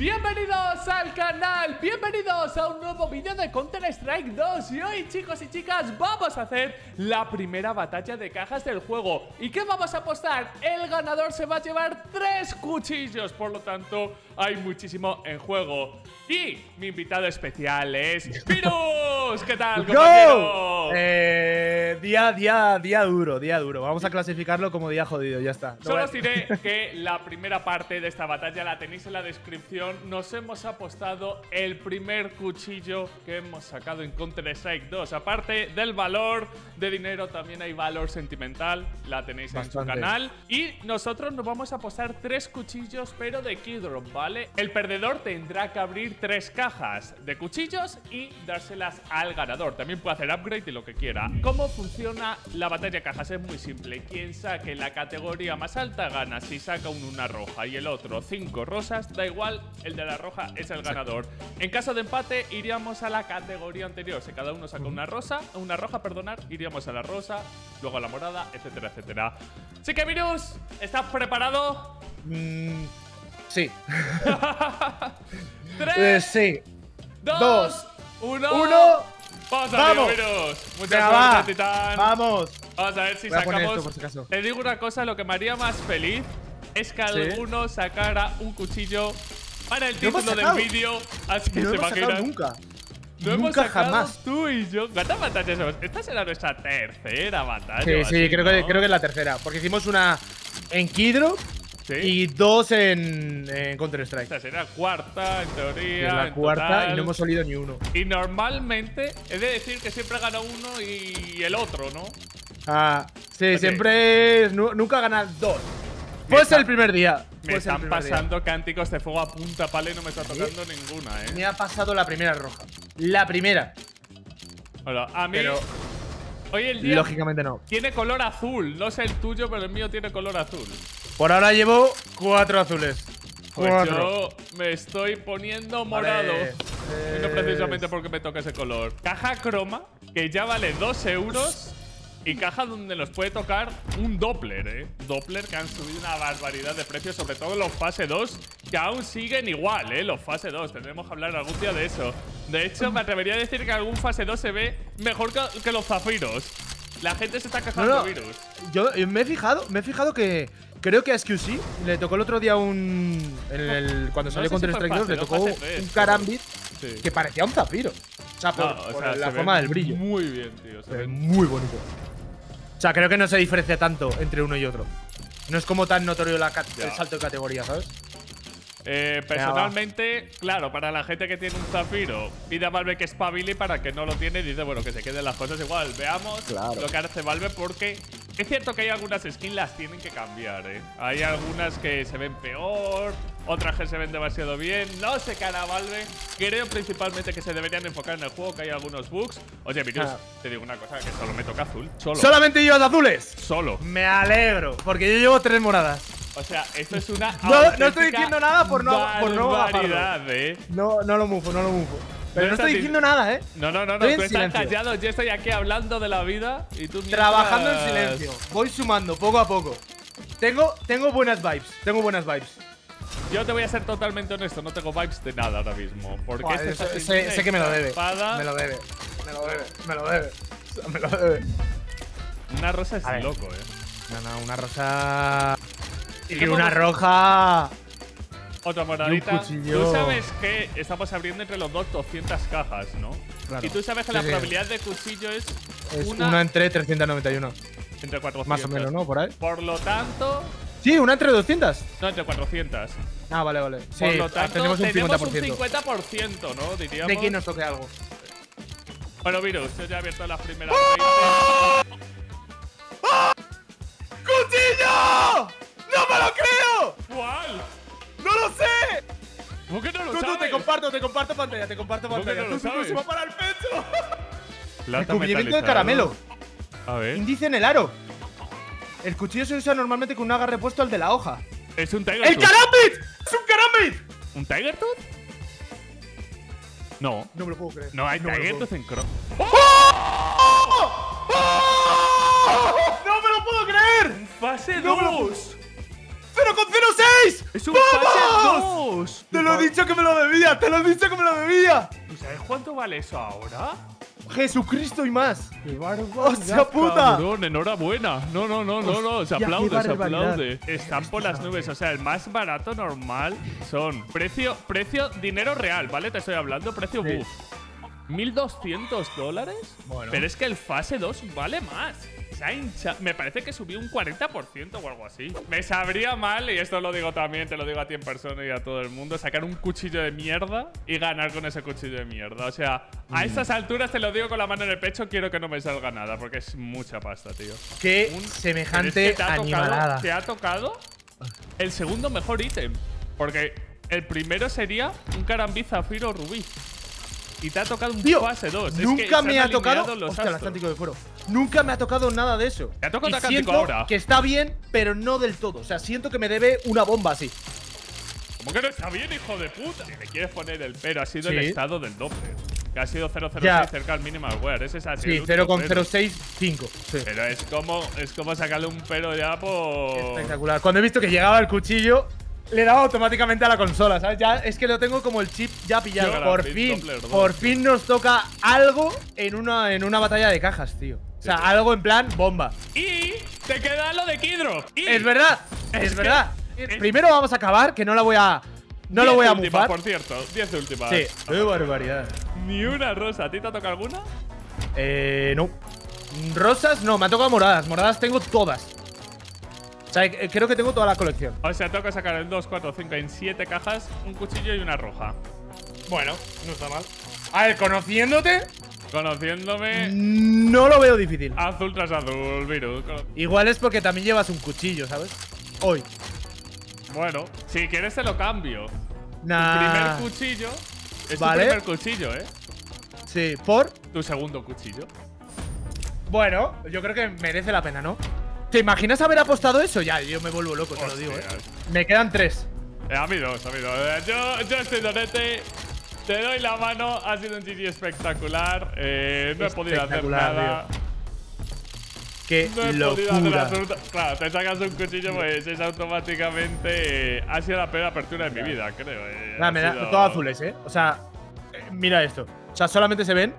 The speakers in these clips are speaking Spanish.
Bienvenidos al canal, bienvenidos a un nuevo vídeo de Counter Strike 2 Y hoy chicos y chicas vamos a hacer la primera batalla de cajas del juego. ¿Y qué vamos a apostar? El ganador se va a llevar tres cuchillos, por lo tanto hay muchísimo en juego. Y mi invitado especial es Virus, ¿qué tal compañero? Eh, día, día, día duro, día duro Vamos a clasificarlo como día jodido, ya está Solo os diré que la primera parte de esta batalla la tenéis en la descripción nos hemos apostado el primer cuchillo que hemos sacado en Counter-Strike 2. Aparte del valor de dinero, también hay valor sentimental. La tenéis en su canal. Y nosotros nos vamos a apostar tres cuchillos, pero de Keydrop, ¿vale? El perdedor tendrá que abrir tres cajas de cuchillos y dárselas al ganador. También puede hacer upgrade y lo que quiera. ¿Cómo funciona la batalla de cajas? Es muy simple. Quien saque la categoría más alta gana. Si saca un una roja y el otro cinco rosas, da igual, el de la roja es el ganador. En caso de empate, iríamos a la categoría anterior. Si cada uno saca una rosa, una roja, perdonar, iríamos a la rosa, luego a la morada, etcétera, etcétera. Así que, Virus, ¿estás preparado? Mm, sí. Tres, eh, sí. Dos, uno. uno. Vamos, Vamos. Muchas gracias. Titán. Vamos. Vamos a ver si Voy sacamos. esto, si. Te digo una cosa, lo que me haría más feliz es que Sí. alguno sacara un cuchillo para el No título del vídeo. Así que No se imaginan. nunca. No hemos nunca sacado jamás. tú y yo. ¿Cuántas batallas hemos? Esta será nuestra tercera batalla. Sí, sí, creo, que, ¿no? creo que es la tercera. Porque hicimos una en Kidro Sí. y dos en, en Counter-Strike. Esta será cuarta, en teoría. es la en cuarta total. y no hemos salido ni uno. Y normalmente, he de decir que siempre gana uno y el otro, ¿no? Ah, sí, siempre es. nu- nunca ganar dos. Puede ser el primer día. Me están primer día. pasando cánticos de fuego a punta pala y no me está tocando ninguna, ¿eh? Me ha pasado la primera roja. La primera. Hola, a mí. Pero Hoy el día lógicamente no. tiene color azul. No sé el tuyo, pero el mío tiene color azul. Por ahora llevo cuatro azules. Pues Cuatro. yo me estoy poniendo morado. Vale, no eh, precisamente porque me toca ese color. Caja croma, que ya vale 2 euros. Y caja donde nos puede tocar un Doppler, ¿eh? Doppler que han subido una barbaridad de precios, sobre todo los fase 2, que aún siguen igual, ¿eh? Los fase 2. Tendremos que hablar algún día de eso. De hecho, me atrevería a decir que algún fase 2 se ve mejor que, que los zafiros. La gente se está No, quejando, no, virus. Yo me he fijado, me he fijado que creo que a SQC le tocó el otro día un. en el- cuando No salió sé si Counter Strike 2, le tocó no, un tres, Karambit Sí. que parecía un zafiro. O sea, por, No, o por sea, la se forma del brillo. Muy bien, tío. se Se ve ve muy bonito. O sea, creo que no se diferencia tanto entre uno y otro. No es como tan notorio la el salto de categoría, ¿sabes? Eh, personalmente, claro, para la gente que tiene un zafiro, pide a Valve que espabile y para que no lo tiene, dice, bueno, que se queden las cosas igual. Veamos Claro. lo que hace Valve porque es cierto que hay algunas skins las tienen que cambiar, ¿eh? Hay algunas que se ven peor, otras que se ven demasiado bien. No sé qué hará Valve. Creo principalmente que se deberían enfocar en el juego, que hay algunos bugs. Oye, Virus, Ah. te digo una cosa, que solo me toca azul. Solo. ¿Solamente llevas azules? Solo. Me alegro, porque yo llevo tres moradas. O sea, esto es una. No- no estoy diciendo nada por no- por no ¿eh? No, no lo mufo, no lo mufo. Pero no estoy di- diciendo nada, ¿eh? No, no, no, no, Estoy tú estás callado. Yo estoy aquí hablando de la vida y tú Trabajando en silencio. Voy sumando poco a poco. Tengo, tengo buenas vibes. Tengo buenas vibes. Yo te voy a ser totalmente honesto, no tengo vibes de nada ahora mismo. Porque Buah, este sé, que me lo debe. espada- Me lo debe. Me lo debe. Me lo debe. Me lo debe. Una rosa es loco, eh. No, no, una rosa. Y ¿Cómo una roja. Otra moradita. Tú sabes que estamos abriendo entre los dos 200 cajas, ¿no? Claro. Y tú sabes que Sí, la sí. probabilidad de cuchillo es, Es una, una, entre 391. entre 400. Más o menos, ¿no? Por ahí. Por lo tanto. Sí, una entre 200. No, entre 400. Ah, vale, vale. Sí, Por lo tanto, tenemos un 50%. 50%, ¿no? Diríamos. De quién nos toque algo. Bueno, Virus, yo ya he abierto las primeras ¡Ah! 20. ¡Cuchillo! ¡No me lo creo! ¿Cuál? ¡No sé! ¿Cómo que no lo Tú, tú, sabes? te comparto, te comparto pantalla, te comparto ¿Cómo que pantalla. no Tú, tú, tú, se va para el pecho. Plata Recubrimiento de caramelo. A ver. Índice en el aro. El cuchillo se usa normalmente con un agarre puesto al de la hoja. Es un Tiger ¡El. Karambit! ¡Es un Karambit! ¿Un Tiger Tooth? No. No me lo puedo creer. No hay lo Tiger Tooth en Chrome. ¡Oh! ¡No me lo puedo creer! ¡Fase No me lo 2! ¡Cero con cero 6! ¡Es un ¡Vamos! fase 2! Te lo he dicho que me lo bebía, te lo he dicho que me lo bebía. ¿Tú sabes cuánto vale eso ahora? Jesucristo y más. ¡Qué barbaridad, ¡Hostia puta! cabrón! enhorabuena. No, no, no, no, no. Se aplaude, se aplaude. Están por las nubes. O sea, el más barato normal son precio, precio, dinero real, ¿vale? Te estoy hablando, precio buff. ¿1200 dólares? Bueno. Pero es que el fase 2 vale más. Se ha hincha- Me parece que subió un 40% o algo así. Me sabría mal, y esto lo digo también, te lo digo a ti en persona y a todo el mundo, sacar un cuchillo de mierda y ganar con ese cuchillo de mierda. O sea, Mm. a estas alturas te lo digo con la mano en el pecho, quiero que no me salga nada, porque es mucha pasta, tío. Qué Un- Pero es semejante que te ha animalada. Tocado, te ha tocado el segundo mejor ítem. Porque el primero sería un carambí zafiro rubí. Y te ha tocado un Tío, fase 2. nunca me ha tocado. Los Hostia, el. Atlántico de Fuero. Nunca me ha tocado nada de eso. Te ha tocado Y siento ahora. Que está bien, pero no del todo. O sea, siento que me debe una bomba así. ¿Cómo que no está bien, hijo de puta? Si le quieres poner el pero, ha sido Sí. el estado del Doppler. Que ha sido 006 Ya. cerca al minimal wear. Ese es así. Sí, el único pero. 0,065. Sí. Pero es como, es como sacarle un pero ya por. Espectacular. Cuando he visto que llegaba el cuchillo, le daba automáticamente a la consola, ¿sabes? Ya es que lo tengo como el chip ya pillado. Yo, por fin, por fin nos toca algo en una, en una batalla de cajas, tío. O sea, algo en plan bomba. Y te queda lo de Kidrop. Y Es verdad, Es es, que- verdad. es- Primero vamos a acabar, que no la voy a. No lo 10 voy a últimas, bufar. por cierto. 10 últimas. Sí, qué barbaridad. Ni una rosa. ¿A ti te ha tocado alguna? Eh, no. Rosas, no, me ha tocado moradas. Moradas tengo todas. O sea, eh, creo que tengo toda la colección. O sea, tengo que sacar en 2, 4, 5, en 7 cajas un cuchillo y una roja. Bueno, no está mal. A ver, conociéndote, Conociéndome, no lo veo difícil. azul tras azul, virus. Igual es porque también llevas un cuchillo, ¿sabes? Hoy. Bueno, si quieres te lo cambio. Nah. Primer cuchillo. Es Vale. tu primer cuchillo, ¿eh? Sí, por. Tu segundo cuchillo. Bueno, yo creo que merece la pena, ¿no? ¿Te imaginas haber apostado eso? Ya, yo me vuelvo loco, te lo digo, ¿eh? Me quedan tres. Eh, a mí dos, a mí dos. Yo, yo estoy donete. Te doy la mano. Ha sido un GG espectacular. Eh, no he podido hacer nada. Qué No he podido hacer locura. absoluta. Claro, te sacas un cuchillo, pues es automáticamente. eh, ha sido la peor apertura de mi vida, creo. eh, Nah, me da sido- todo azules, ¿eh? O sea, eh, mira esto. O sea, solamente se ven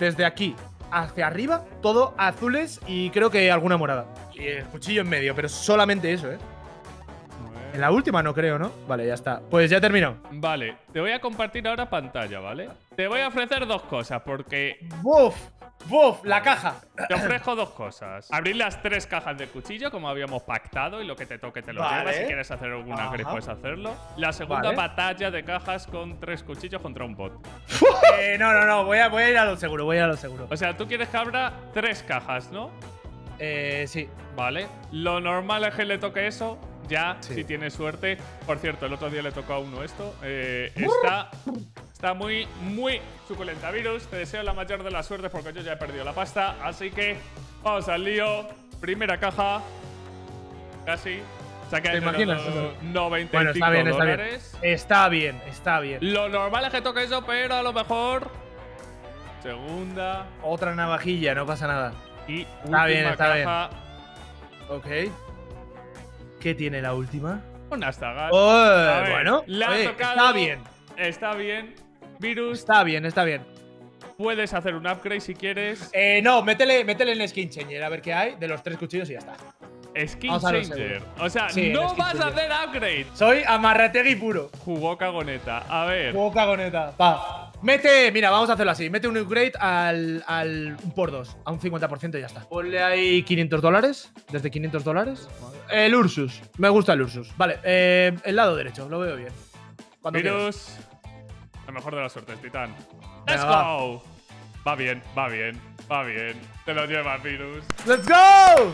desde aquí hacia arriba, todo azules y creo que alguna morada. Y el cuchillo en medio, pero solamente eso, ¿eh? En la última no creo, ¿no? Vale, ya está. Pues ya he terminado. Vale, te voy a compartir ahora pantalla, ¿vale? Te voy a ofrecer dos cosas, porque ¡Buf! ¡Buf! La caja. te ofrezco dos cosas. Abrir las tres cajas de cuchillo, como habíamos pactado, y lo que te toque te lo Vale. llevas. Si quieres hacer alguna Ajá. puedes hacerlo. La segunda Vale. batalla de cajas con tres cuchillos contra un bot. Eh, no, no, no. Voy a, voy a ir a lo seguro, voy a ir a lo seguro. O sea, tú quieres que abra tres cajas, ¿no? Eh, sí. Vale. Lo normal es que le toque eso. Ya, Sí. si tiene suerte. Por cierto, el otro día le tocó a uno esto. Eh, está, está muy, muy suculenta. Virus, te deseo la mayor de las suertes porque yo ya he perdido la pasta. Así que vamos al lío. Primera caja. Casi. Saca ¿Te imaginas? los 95 Bueno, está bien, está bien. dólares. Está bien, está bien. Lo normal es que toque eso, pero a lo mejor. Segunda. Otra navajilla, no pasa nada. Y Está última bien, está bien. caja. Ok. ¿Qué tiene la última? Un Astagar. Oh, A ver, bueno, le ha oye, tocado- está bien. Está bien. Virus, Está bien, está bien. puedes hacer un upgrade si quieres. Eh, no, métele, métele en Skin Changer a ver qué hay de los tres cuchillos y ya está. Skin vamos Changer. O sea, Sí, no el vas a hacer upgrade. Soy amarrategui puro. Jugó cagoneta. A ver. Juego cagoneta. Va. Mete, mira, vamos a hacerlo así. Mete un upgrade al, al un por dos, a un 50% y ya está. Ponle ahí 500 dólares. Desde 500 dólares. El Ursus. Me gusta el Ursus. Vale, eh, el lado derecho, lo veo bien. Cuando quieras. Virus. La mejor de las suertes, Titán. Let's va. go. Va bien, va bien, va bien. Te lo llevas, Virus. ¡Let's go!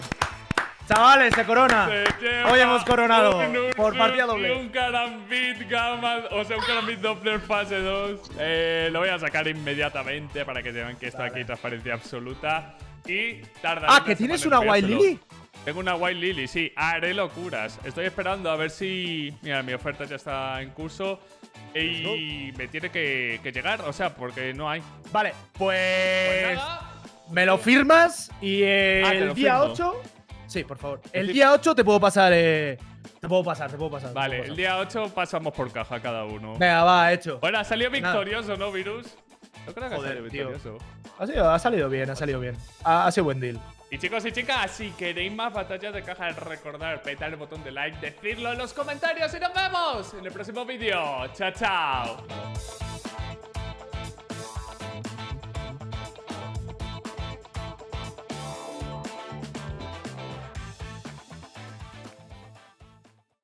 Chavales, se corona. Se Hoy hemos coronado un por partida doble. Un Karambit Gamma, o sea, un Karambit Doppler fase 2. Eh, lo voy a sacar inmediatamente para que vean que está aquí transparencia absoluta. Y tarda. Ah, que tienes una Wild Lily. Tengo una Wild Lily, sí. Haré locuras. Estoy esperando a ver si. Mira, mi oferta ya está en curso. Y me tiene que, que llegar, o sea, porque no hay. Vale, Pues pues. nada. Me lo firmas y Ah, el día firmo. 8. Sí, por favor. El día 8 te puedo pasar. eh, Te puedo pasar, te puedo pasar. te Vale, puedo el día 8 pasamos por caja cada uno. Venga, va, hecho. Bueno, ha salido Nada. victorioso, ¿no, Virus? Yo creo que Joder, ha salido tío. victorioso. Ha, sido- ha salido bien, ha salido bien. Ha, ha sido buen deal. Y chicos y chicas, si queréis más batallas de caja, recordad petar el botón de like, decirlo en los comentarios y nos vemos en el próximo vídeo. Chao, chao.